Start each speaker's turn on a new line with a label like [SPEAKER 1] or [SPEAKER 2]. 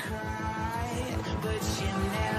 [SPEAKER 1] cry, but you never